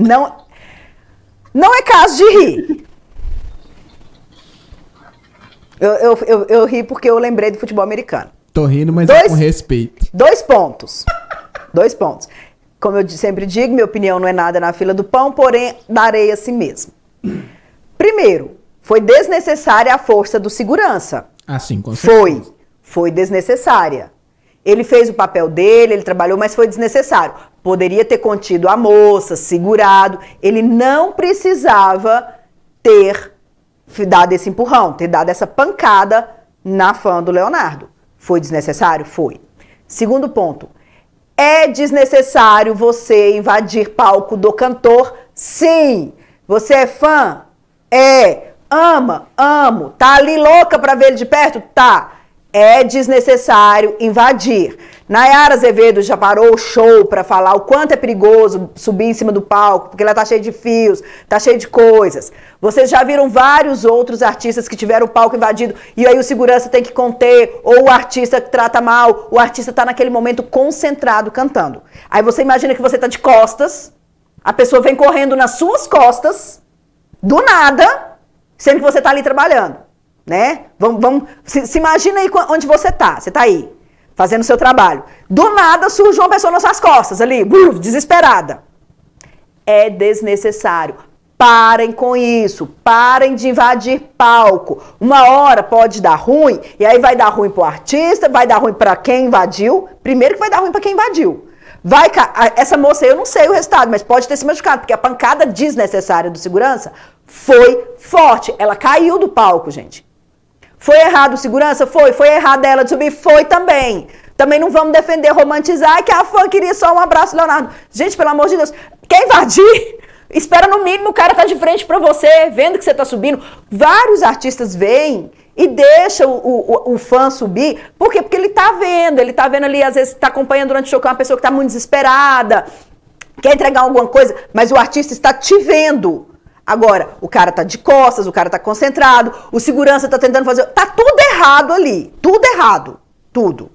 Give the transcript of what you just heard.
Não, não é caso de rir. Eu, eu, eu, eu ri porque eu lembrei do futebol americano. Tô rindo, mas é Dois- com respeito. Dois pontos. Dois pontos. Como eu sempre digo, minha opinião não é nada na fila do pão, porém darei a si mesmo. Primeiro, foi desnecessária a força do segurança. Assim, com certeza. Foi. Foi desnecessária. Ele fez o papel dele, ele trabalhou, mas foi desnecessário. Poderia ter contido a moça, segurado. Ele não precisava ter dado esse empurrão, ter dado essa pancada na fã do Leonardo. Foi desnecessário? Foi. Segundo ponto. É desnecessário você invadir palco do cantor? Sim. Você é fã? É. Ama? Amo. Tá ali louca pra ver ele de perto? Tá. É desnecessário invadir. Nayara Azevedo já parou o show pra falar o quanto é perigoso subir em cima do palco, porque ela tá cheia de fios, tá cheia de coisas. Vocês já viram vários outros artistas que tiveram o palco invadido e aí o segurança tem que conter, ou o artista que trata mal, o artista tá naquele momento concentrado cantando. Aí você imagina que você tá de costas, a pessoa vem correndo nas suas costas, do nada, sendo que você tá ali trabalhando, né? Vamos, vamos se, se imagina aí onde você tá. Você tá aí, fazendo o seu trabalho. Do nada surge uma pessoa nas suas costas ali, desesperada. É desnecessário. Parem com isso. Parem de invadir palco. Uma hora pode dar ruim, e aí vai dar ruim pro artista, vai dar ruim para quem invadiu. Primeiro que vai dar ruim para quem invadiu. Vai, essa moça, eu não sei o resultado, mas pode ter se machucado, porque a pancada desnecessária do segurança foi forte. Ela caiu do palco, gente. Foi errado segurança? Foi. Foi errado ela de subir? Foi também. Também não vamos defender, romantizar que a fã queria só um abraço, Leonardo. Gente, pelo amor de Deus, quer invadir? Espera no mínimo o cara tá de frente pra você, vendo que você tá subindo. Vários artistas vêm e deixam o, o, o fã subir. Por quê? Porque ele tá vendo, ele tá vendo ali, às vezes tá acompanhando durante o show que é uma pessoa que tá muito desesperada, quer entregar alguma coisa, mas o artista está te vendo. Agora, o cara tá de costas, o cara tá concentrado, o segurança tá tentando fazer. Tá tudo errado ali. Tudo errado. Tudo.